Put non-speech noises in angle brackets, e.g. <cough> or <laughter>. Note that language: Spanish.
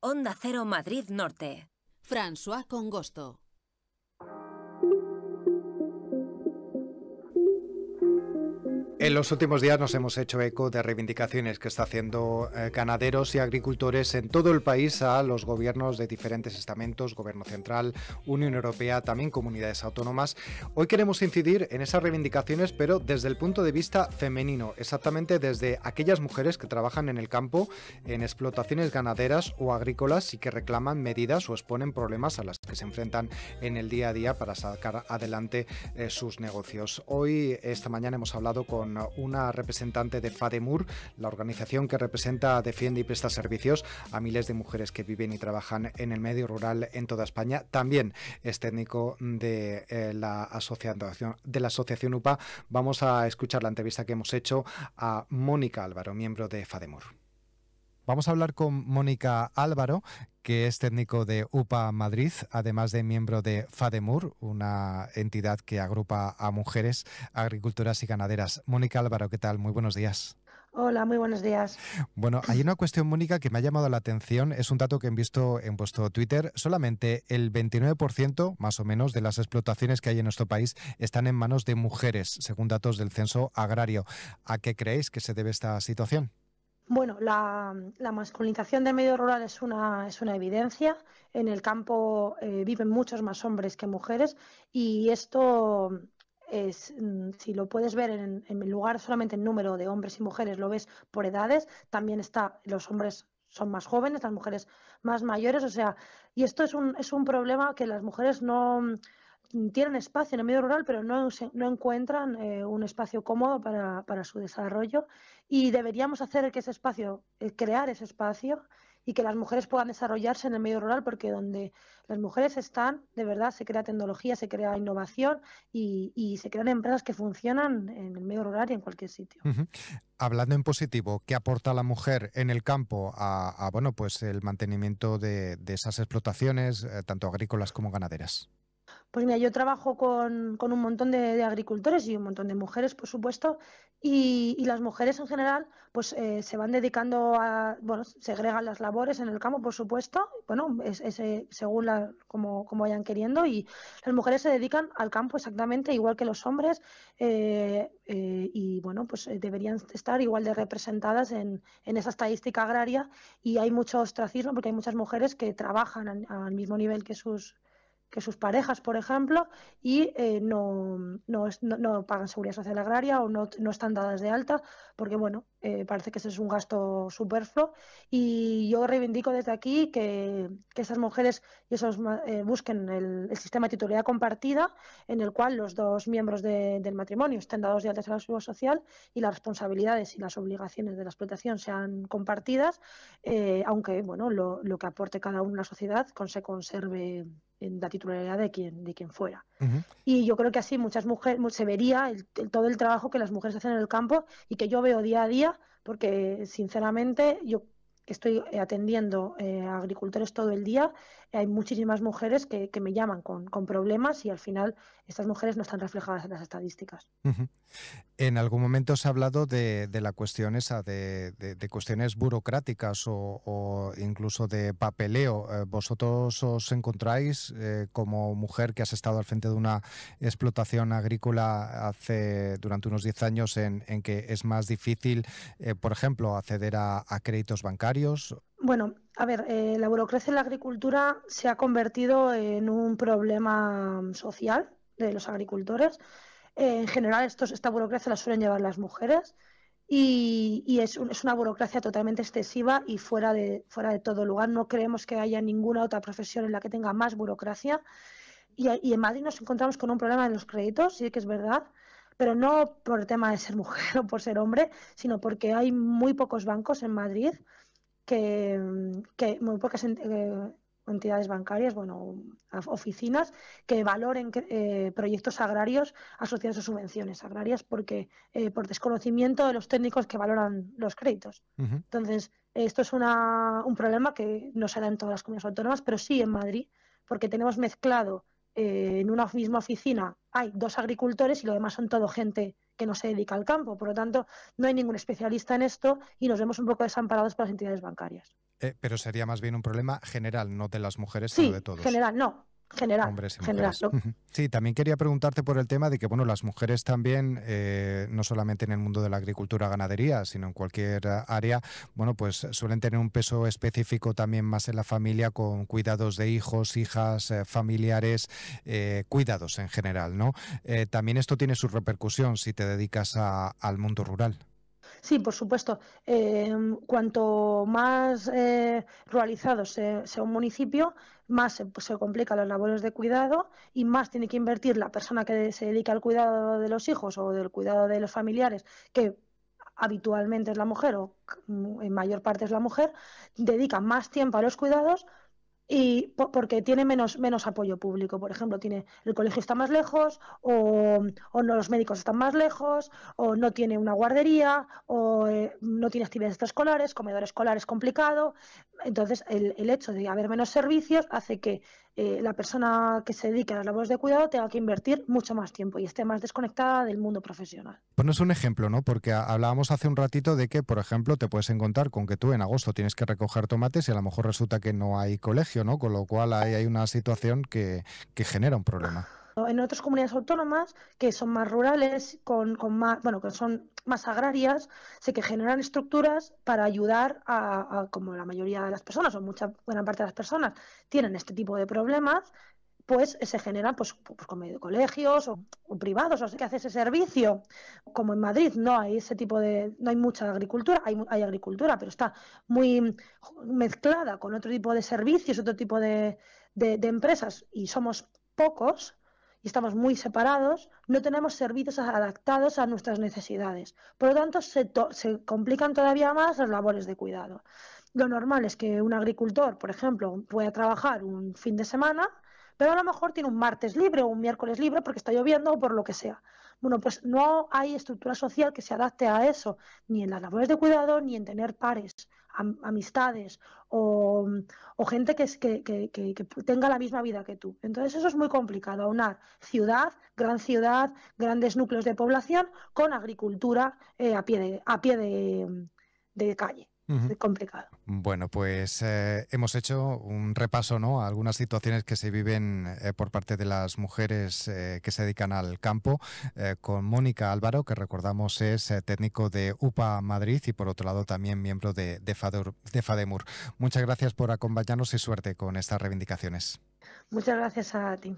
Onda Cero Madrid Norte. François Congosto. En los últimos días nos hemos hecho eco de reivindicaciones que está haciendo eh, ganaderos y agricultores en todo el país a los gobiernos de diferentes estamentos, Gobierno Central, Unión Europea, también comunidades autónomas. Hoy queremos incidir en esas reivindicaciones, pero desde el punto de vista femenino, exactamente desde aquellas mujeres que trabajan en el campo, en explotaciones ganaderas o agrícolas y que reclaman medidas o exponen problemas a las que se enfrentan en el día a día para sacar adelante eh, sus negocios. Hoy, esta mañana, hemos hablado con una representante de FADEMUR, la organización que representa, defiende y presta servicios a miles de mujeres que viven y trabajan en el medio rural en toda España. También es técnico de, eh, la, asociación, de la asociación UPA. Vamos a escuchar la entrevista que hemos hecho a Mónica Álvaro, miembro de FADEMUR. Vamos a hablar con Mónica Álvaro, que es técnico de UPA Madrid, además de miembro de FADEMUR, una entidad que agrupa a mujeres agricultoras y ganaderas. Mónica Álvaro, ¿qué tal? Muy buenos días. Hola, muy buenos días. Bueno, hay una cuestión, Mónica, que me ha llamado la atención. Es un dato que he visto en vuestro Twitter. Solamente el 29%, más o menos, de las explotaciones que hay en nuestro país están en manos de mujeres, según datos del censo agrario. ¿A qué creéis que se debe esta situación? Bueno, la, masculinización del medio rural es una, es una evidencia. En el campo eh, viven muchos más hombres que mujeres y esto es, mm, si lo puedes ver en, en lugar solamente en número de hombres y mujeres, lo ves por edades, también está los hombres son más jóvenes, las mujeres más mayores, o sea, y esto es un, es un problema que las mujeres no, tienen espacio en el medio rural, pero no, no encuentran eh, un espacio cómodo para, su desarrollo y deberíamos hacer que ese espacio, eh, crear ese espacio y que las mujeres puedan desarrollarse en el medio rural, porque donde las mujeres están, de verdad, se crea tecnología, se crea innovación y, se crean empresas que funcionan en el medio rural y en cualquier sitio. Hablando en positivo, ¿qué aporta la mujer en el campo a, bueno, pues el mantenimiento de, de esas explotaciones, eh, tanto agrícolas como ganaderas? Pues mira, yo trabajo con, con un montón de, agricultores y un montón de mujeres, por supuesto, y, las mujeres en general, pues eh, se van dedicando a, bueno, segregan las labores en el campo, por supuesto, bueno, es, es eh, según la, como, como, vayan queriendo, y las mujeres se dedican al campo exactamente igual que los hombres, eh, y bueno, pues deberían estar igual de representadas en, en, esa estadística agraria, y hay mucho ostracismo porque hay muchas mujeres que trabajan al, al mismo nivel que sus que sus parejas, por ejemplo, y eh, no, no, no, pagan seguridad social agraria o no, no están dadas de alta, porque bueno, eh, parece que ese es un gasto superfluo. Y yo reivindico desde aquí que, que esas mujeres y esos, eh, busquen el, sistema de titularidad compartida, en el cual los dos miembros de, del matrimonio estén dados de alta a la seguridad social y las responsabilidades y las obligaciones de la explotación sean compartidas, eh, aunque bueno, lo, lo que aporte cada uno a la sociedad se conserve en la titularidad de quien, de quien fuera. Uh -huh. Y yo creo que así muchas mujeres se vería el, el, todo el trabajo que las mujeres hacen en el campo y que yo veo día a día, porque sinceramente yo estoy atendiendo eh, a agricultores todo el día, hay muchísimas mujeres que, me llaman con, problemas y al final estas mujeres no están reflejadas en las estadísticas. En algún momento se ha hablado de, la cuestión esa, de, cuestiones burocráticas o, incluso de papeleo. Eh, ¿Vosotros os encontráis eh, como mujer que has estado al frente de una explotación agrícola hace durante unos 10 años en, que es más difícil, eh, por ejemplo, acceder a créditos bancarios? Bueno, a ver, eh, la burocracia en la agricultura se ha convertido en un problema social de los agricultores. Eh, en general, estos, esta burocracia la suelen llevar las mujeres y, es, un, es, una burocracia totalmente excesiva y fuera de, fuera de todo lugar. No creemos que haya ninguna otra profesión en la que tenga más burocracia. Y, y en Madrid nos encontramos con un problema de los créditos, sí que es verdad, pero no por el tema de ser mujer <laughs> o por ser hombre, sino porque hay muy pocos bancos en Madrid que, que muy pocas eh, entidades bancarias, bueno, oficinas que valoren eh, proyectos agrarios asociados a subvenciones agrarias porque eh, por desconocimiento de los técnicos que valoran los créditos. Uh -huh. Entonces, esto es una, un problema que no se da en todas las comunidades autónomas, pero sí en Madrid, porque tenemos mezclado eh, en una misma oficina hay dos agricultores y lo demás son todo gente que no se dedica al campo. Por lo tanto, no hay ningún especialista en esto y nos vemos un poco desamparados por las entidades bancarias. pero sería más bien un problema general, no de las mujeres, sino de todos. General, no general. general Sí, también quería preguntarte por el tema de que bueno, las mujeres también, eh, no solamente en el mundo de la agricultura ganadería, sino en cualquier área, bueno, pues suelen tener un peso específico también más en la familia con cuidados de hijos, hijas, eh, familiares, eh, cuidados en general, ¿no? también esto tiene su repercusión si te dedicas al mundo rural. Sí, por supuesto. Em, cuanto más eh, ruralizado sea, un municipio, más se, pues, se complican las labores de cuidado y más tiene que invertir la persona que se dedica al cuidado de los hijos o del cuidado de los familiares, que habitualmente es la mujer o en mayor parte es la mujer, dedica más tiempo a los cuidados y porque tiene menos, menos apoyo público. Por ejemplo, tiene el colegio está más lejos, o, o no, los médicos están más lejos, o no tiene una guardería, o eh, no tiene actividades extraescolares, comedor escolar es complicado. Entonces, el, el hecho de haber menos servicios hace que eh, la persona que se dedica a las labores de cuidado tenga que invertir mucho más tiempo y esté más desconectada del mundo profesional. Pones un ejemplo, ¿no? Porque hablábamos hace un ratito de que, por ejemplo, te puedes encontrar con que tú en agosto tienes que recoger tomates y a lo mejor resulta que no hay colegio, ¿no? Con lo cual ahí hay una situación que, que genera un problema en otras comunidades autónomas que son más rurales, con, con, más, bueno, que son más agrarias, sé que generan estructuras para ayudar a, como la mayoría de las personas, o mucha buena parte de las personas, tienen este tipo de problemas, pues se generan pues, pues con medio de colegios o, privados, o sea, que hace ese servicio. Como en Madrid no hay ese tipo de, no hay mucha agricultura, hay, hay agricultura, pero está muy mezclada con otro tipo de servicios, otro tipo de, de empresas, y somos pocos, estamos muy separados, no tenemos servicios adaptados a nuestras necesidades. Por lo tanto, se, se complican todavía más las labores de cuidado. Lo normal es que un agricultor, por ejemplo, pueda trabajar un fin de semana, pero a lo mejor tiene un martes libre o un miércoles libre porque está lloviendo o por lo que sea. Bueno, pues no hay estructura social que se adapte a eso, ni en las labores de cuidado, ni en tener pares, amistades o, gente que, que, que, tenga la misma vida que tú. Entonces eso es muy complicado, aunar ciudad, gran ciudad, grandes núcleos de población con agricultura eh, a pie de, a pie de calle complicado. Bueno, pues eh, hemos hecho un repaso ¿no? a algunas situaciones que se viven eh, por parte de las mujeres eh, que se dedican al campo con Mónica Álvaro, que recordamos es técnico de UPA Madrid y por otro lado también miembro de, de, de FADEMUR. Muchas gracias por acompañarnos y suerte con estas reivindicaciones. Muchas gracias a ti.